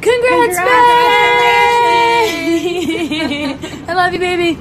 Congrats, Congratulations. babe! I love you, baby.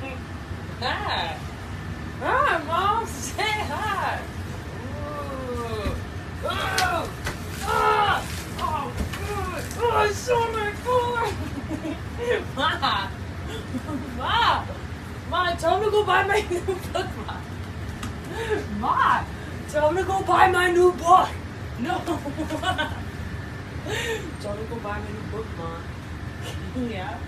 Hi. Hi, Mom. Say hi. Ooh. Oh. Ah. Oh, good. Oh, it's so much cooler. Ma. Ma. Ma, tell him to go buy my new book, Ma. Ma. Tell him to go buy my new book. No. tell him to go buy my new book, Ma. yeah.